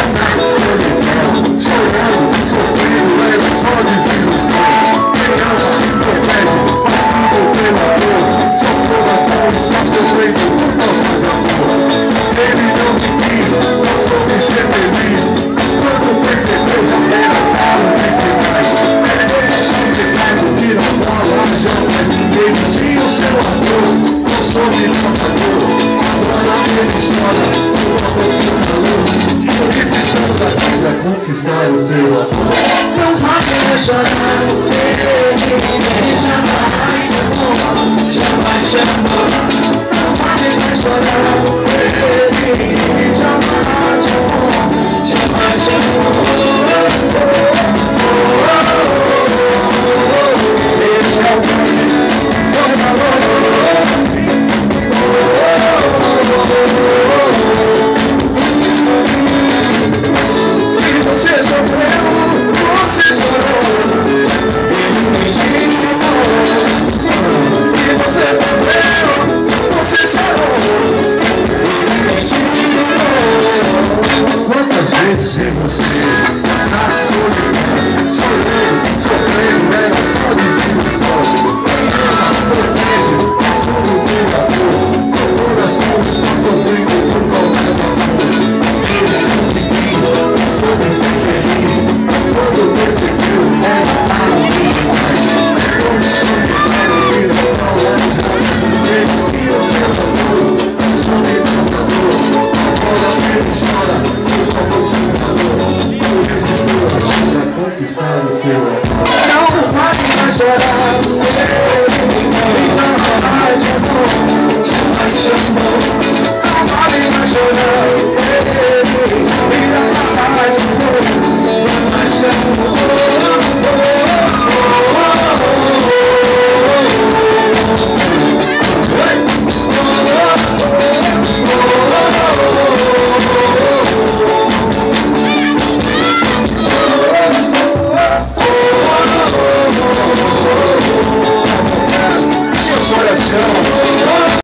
atrás de chorando, sofrendo É só desilusão Quem acha que protege, faz tudo amor Seu coração só seu peito por falta de amor Ele não te quis, não soube ser feliz Quando percebeu já era tarde demais É noite de o que não rola a janta Ninguém tinha o seu amor, consome o matador Agora ele chora, o amor para conquistar o seu amor. Não vai me deixar. você. está no seu